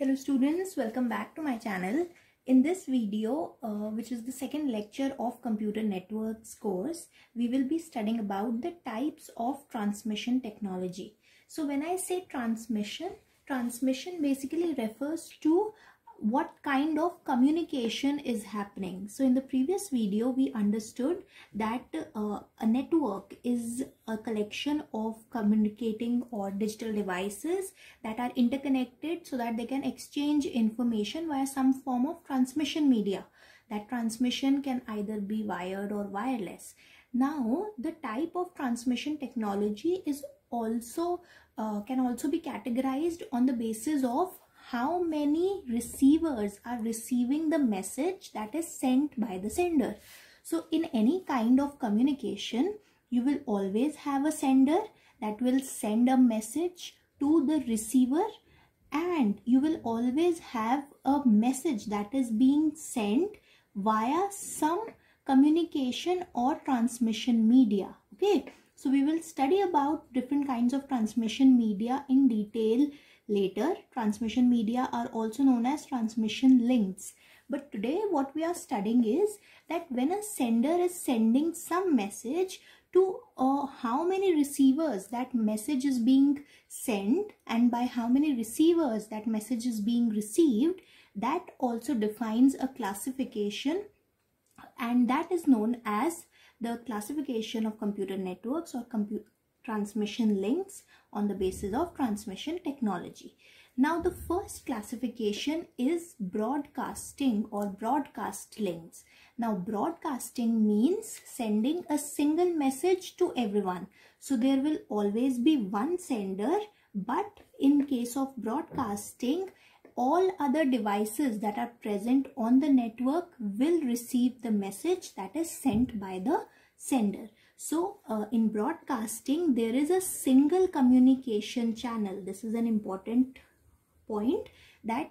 Hello students, welcome back to my channel. In this video, uh, which is the second lecture of computer networks course, we will be studying about the types of transmission technology. So when I say transmission, transmission basically refers to what kind of communication is happening. So in the previous video, we understood that uh, a network is a collection of communicating or digital devices that are interconnected so that they can exchange information via some form of transmission media. That transmission can either be wired or wireless. Now, the type of transmission technology is also uh, can also be categorized on the basis of how many receivers are receiving the message that is sent by the sender. So in any kind of communication, you will always have a sender that will send a message to the receiver and you will always have a message that is being sent via some communication or transmission media. Okay. So we will study about different kinds of transmission media in detail Later, transmission media are also known as transmission links. But today what we are studying is that when a sender is sending some message to uh, how many receivers that message is being sent and by how many receivers that message is being received, that also defines a classification and that is known as the classification of computer networks or computer transmission links on the basis of transmission technology. Now the first classification is broadcasting or broadcast links. Now broadcasting means sending a single message to everyone. So there will always be one sender but in case of broadcasting all other devices that are present on the network will receive the message that is sent by the sender. So uh, in broadcasting, there is a single communication channel. This is an important point that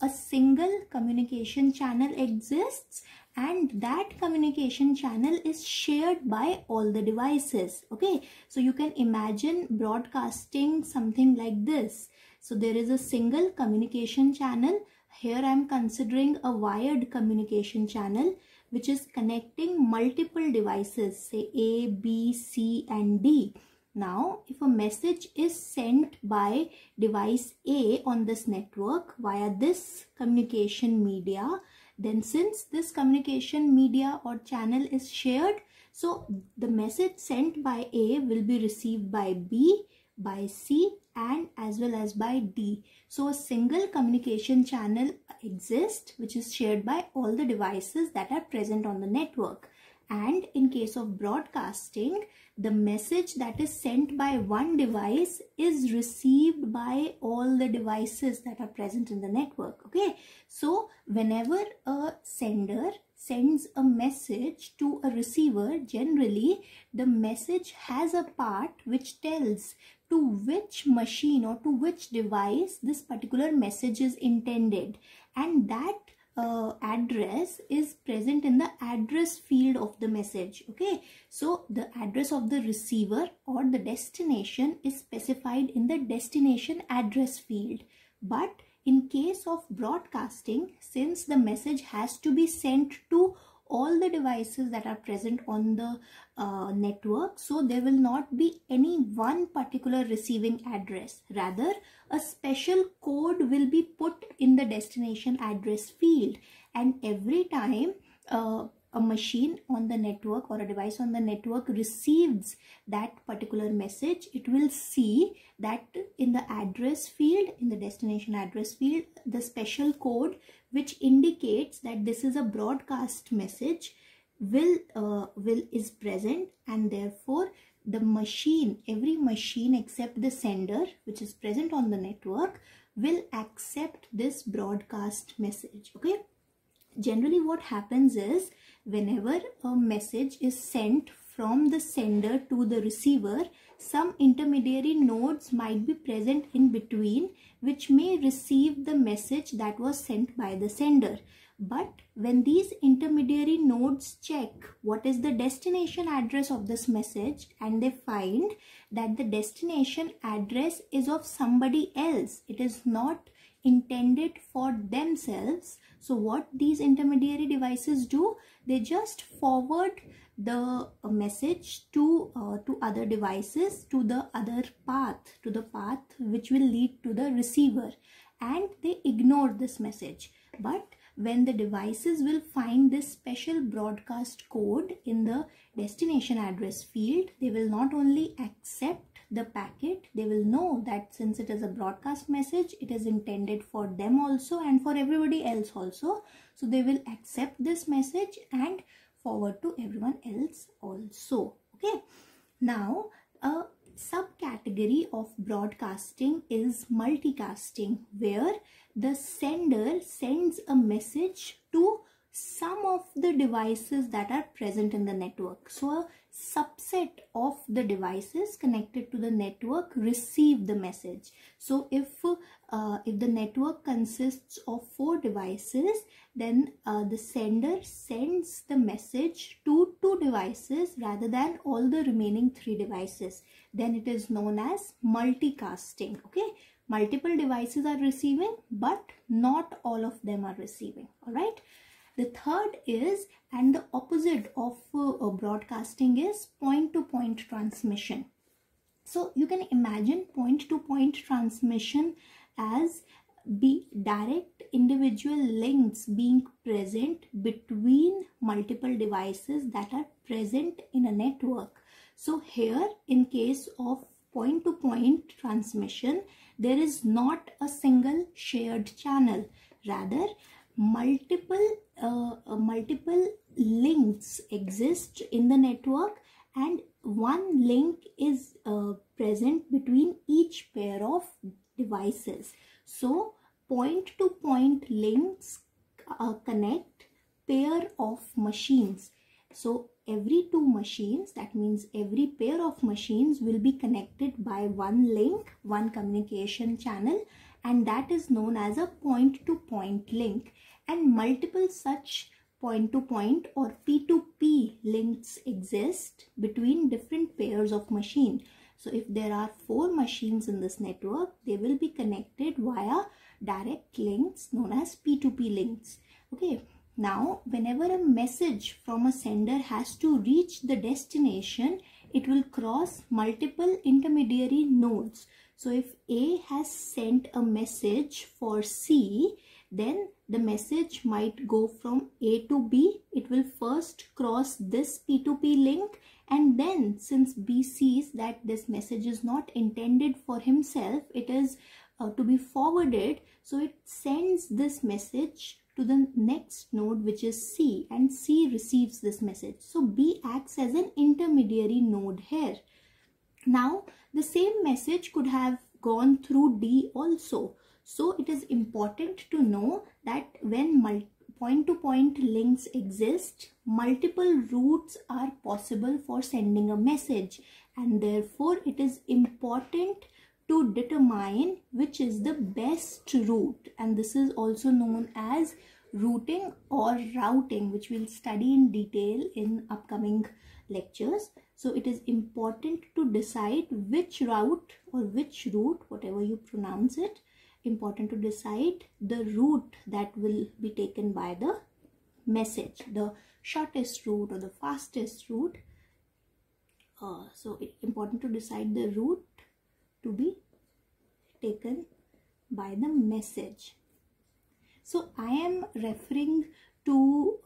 a single communication channel exists and that communication channel is shared by all the devices. Okay? So you can imagine broadcasting something like this. So there is a single communication channel here i am considering a wired communication channel which is connecting multiple devices say A, B, C and D. Now if a message is sent by device A on this network via this communication media then since this communication media or channel is shared so the message sent by A will be received by B, by C and as well as by D. So a single communication channel exists which is shared by all the devices that are present on the network. And in case of broadcasting, the message that is sent by one device is received by all the devices that are present in the network. Okay. So whenever a sender sends a message to a receiver, generally the message has a part which tells to which machine or to which device this particular message is intended and that uh, address is present in the address field of the message okay? So the address of the receiver or the destination is specified in the destination address field. But in case of broadcasting since the message has to be sent to all the devices that are present on the uh, network so there will not be any one particular receiving address. Rather a special code will be put in the destination address field. And every time uh, a machine on the network or a device on the network receives that particular message it will see that in the address field in the destination address field the special code which indicates that this is a broadcast message will uh, will is present and therefore the machine every machine except the sender which is present on the network will accept this broadcast message okay generally what happens is whenever a message is sent from the sender to the receiver, some intermediary nodes might be present in between which may receive the message that was sent by the sender. but when these intermediary nodes check what is the destination address of this message and they find that the destination address is of somebody else it is not intended for themselves so what these intermediary devices do they just forward the message to uh, to other devices to the other path to the path which will lead to the receiver. And they ignore this message. But when the devices will find this special broadcast code in the destination address field they will not only accept the packet they will know that since it is a broadcast message it is intended for them also and for everybody else also. So they will accept this message and forward to everyone else also. Okay. Now a subcategory of broadcasting is multicasting where the sender sends a message to some of the devices that are present in the network. So a subset of the devices connected to the network receive the message. So if uh, if the network consists of four devices, then uh, the sender sends the message to two devices rather than all the remaining three devices. Then it is known as multicasting. Okay, multiple devices are receiving, but not all of them are receiving. All right. The third is, and the opposite of uh, broadcasting is point-to-point -point transmission. So you can imagine point-to-point -point transmission as be direct individual links being present between multiple devices that are present in a network. So here in case of point-to-point -point transmission, there is not a single shared channel. Rather, multiple uh, uh, multiple links exist in the network and one link is uh, present between each pair of devices. So point to point links uh, connect pair of machines. So every two machines that means every pair of machines will be connected by one link one communication channel and that is known as a point to point link and multiple such point-to-point -point or P2P links exist between different pairs of machine. So if there are four machines in this network, they will be connected via direct links known as P2P links. Okay. Now, whenever a message from a sender has to reach the destination, it will cross multiple intermediary nodes. So if A has sent a message for C, then the message might go from A to B. It will first cross this P2P link and then since B sees that this message is not intended for himself, it is uh, to be forwarded. So it sends this message to the next node which is C and C receives this message. So B acts as an intermediary node here. Now the same message could have gone through D also. So it is important to know that when point-to-point -point links exist, multiple routes are possible for sending a message and therefore it is important to determine which is the best route and this is also known as routing or routing which we'll study in detail in upcoming lectures. So it is important to decide which route or which route, whatever you pronounce it, important to decide the route that will be taken by the message the shortest route or the fastest route. Uh, so important to decide the route to be taken by the message. So i am referring to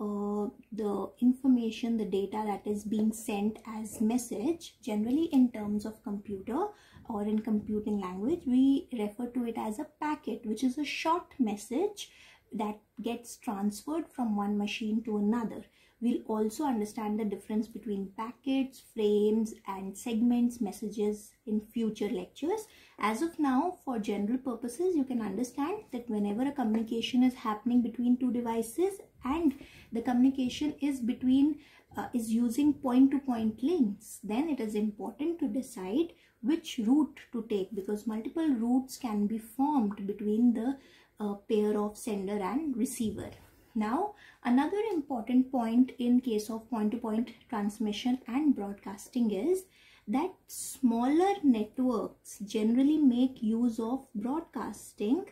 uh, the information the data that is being sent as message generally in terms of computer or in computing language we refer to it as a packet which is a short message that gets transferred from one machine to another. We'll also understand the difference between packets frames and segments messages in future lectures. As of now for general purposes you can understand that whenever a communication is happening between two devices and the communication is between uh, is using point to point links then it is important to decide which route to take because multiple routes can be formed between the uh, pair of sender and receiver Now, another important point in case of point-to-point -point transmission and broadcasting is that smaller networks generally make use of broadcasting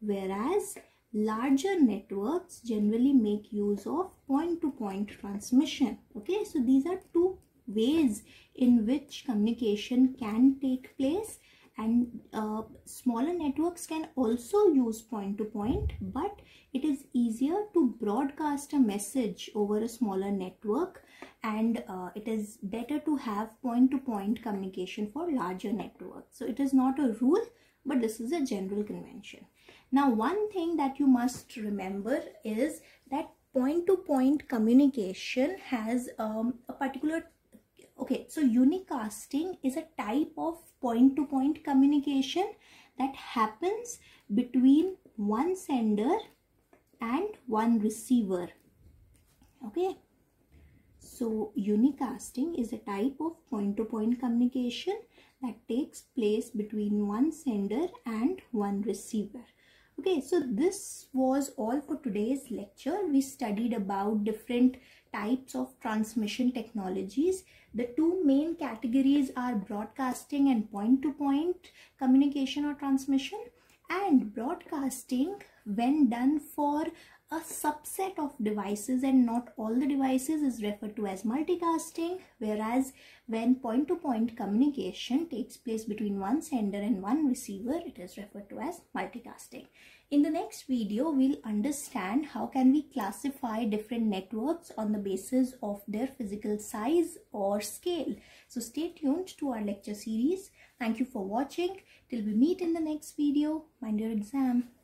whereas larger networks generally make use of point-to-point -point transmission. Okay, so these are two ways in which communication can take place and uh, smaller networks can also use point to point but it is easier to broadcast a message over a smaller network and uh, it is better to have point to point communication for larger networks. So it is not a rule but this is a general convention. Now one thing that you must remember is that point to point communication has um, a particular okay so unicasting is a type of point-to-point -point communication that happens between one sender and one receiver. Okay so unicasting is a type of point-to-point -point communication that takes place between one sender and one receiver okay so this was all for today's lecture we studied about different types of transmission technologies. The two main categories are broadcasting and point-to-point -point communication or transmission and broadcasting when done for a subset of devices and not all the devices is referred to as multicasting whereas when point-to-point -point communication takes place between one sender and one receiver it is referred to as multicasting. In the next video we'll understand how can we classify different networks on the basis of their physical size or scale. So stay tuned to our lecture series. Thank you for watching. Till we meet in the next video, mind your exam.